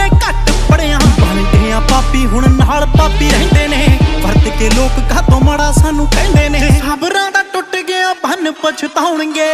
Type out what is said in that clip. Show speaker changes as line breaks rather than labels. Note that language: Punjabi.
ਪਹਿਲੇ ਘੱਟ ਪੜਿਆ। ਬਣਦੇ ਆ ਪਾਪੀ ਹੁਣ ਨਾਲ ਪਾਪੀ ਰਹਿੰਦੇ ਨੇ। ਵਰਤ ਕੇ ਲੋਕ ਘਾਤੋਂ ਮੜਾ ਸਾਨੂੰ ਕਹਿੰਦੇ ਨੇ। ਖਬਰਾਂ ਦਾ ਟੁੱਟ ਗਿਆ ਭੰਨ ਪਛਤਾਉਣਗੇ